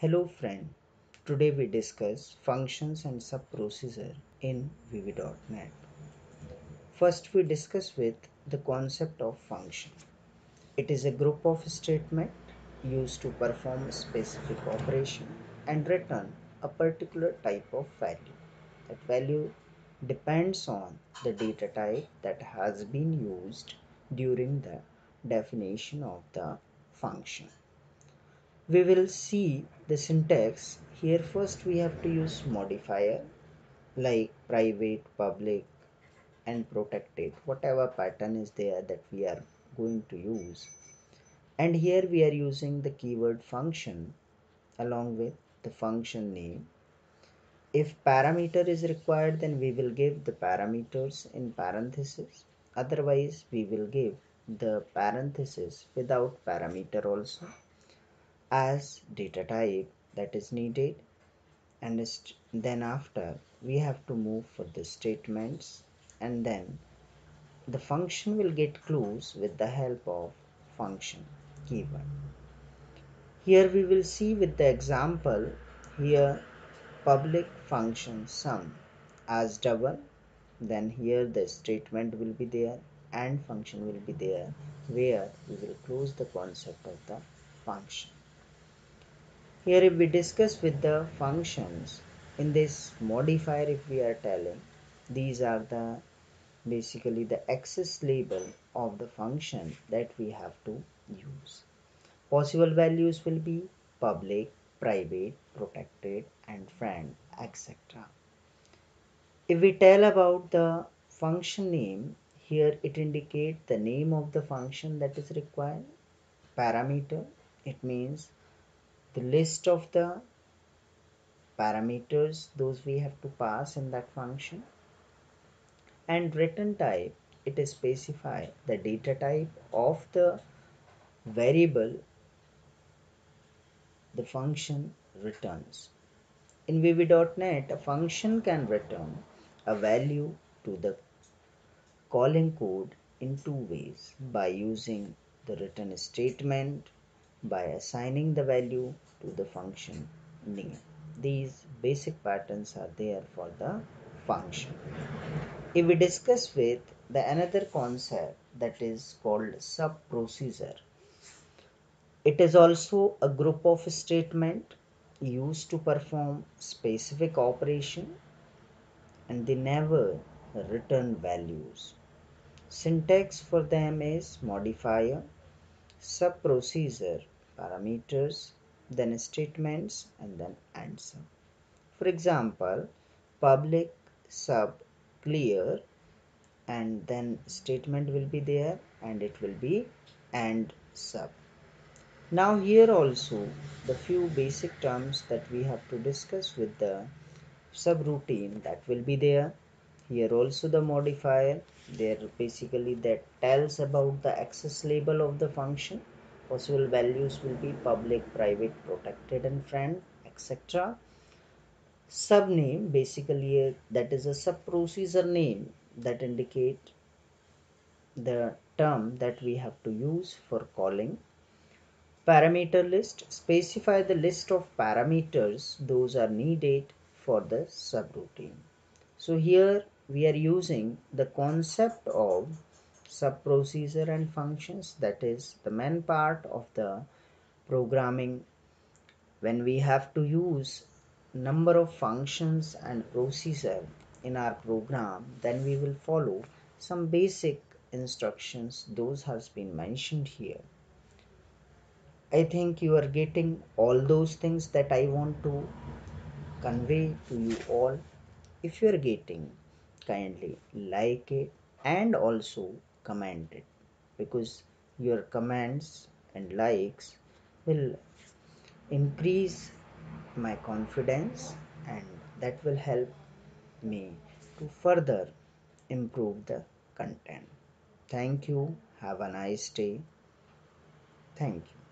Hello friend, today we discuss functions and subprocedure in VB.NET. First we discuss with the concept of function. It is a group of statement used to perform a specific operation and return a particular type of value. That value depends on the data type that has been used during the definition of the function we will see the syntax. Here first we have to use modifier like private public and protected. Whatever pattern is there that we are going to use. And here we are using the keyword function along with the function name. If parameter is required then we will give the parameters in parenthesis otherwise we will give the parenthesis without parameter also as data type that is needed. And then after we have to move for the statements. And then the function will get clues with the help of function keyword. Here we will see with the example here public function sum as double. Then here the statement will be there and function will be there where we will close the concept of the function here if we discuss with the functions in this modifier if we are telling these are the basically the access label of the function that we have to use. Possible values will be public private protected and friend etc if we tell about the function name here it indicates the name of the function that is required parameter. It means the list of the parameters those we have to pass in that function. And return type it is specify the data type of the variable the function returns. In VB.NET a function can return a value to the calling code in two ways by using the return statement by assigning the value to the function name. These basic patterns are there for the function. If we discuss with the another concept that is called subprocedure. It is also a group of statement used to perform specific operation and they never return values. Syntax for them is modifier, subprocedure, parameters, then statements and then answer. For example public sub clear and then statement will be there and it will be End Sub. Now here also the few basic terms that we have to discuss with the subroutine that will be there. Here also the modifier there basically that tells about the access label of the function possible values will be public private protected and friend etc subname basically a, that is a sub procedure name that indicate the term that we have to use for calling. Parameter list specify the list of parameters those are needed for the subroutine. So here we are using the concept of subprocedure and functions that is the main part of the programming. When we have to use number of functions and procedure in our program then we will follow some basic instructions. Those has been mentioned here. I think you are getting all those things that I want to convey to you all. If you are getting kindly like it. And also comment it because your comments and likes will increase my confidence and that will help me to further improve the content. Thank you. Have a nice day. Thank you